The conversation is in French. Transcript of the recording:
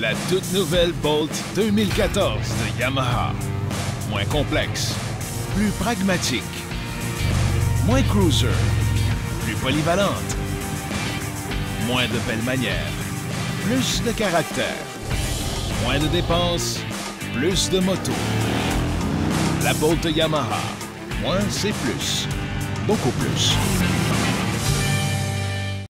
La toute nouvelle Bolt 2014 de Yamaha. Moins complexe, plus pragmatique, moins cruiser, plus polyvalente, moins de belles manières, plus de caractère, moins de dépenses, plus de moto. La Bolt Yamaha. Moins, c'est plus. Beaucoup plus.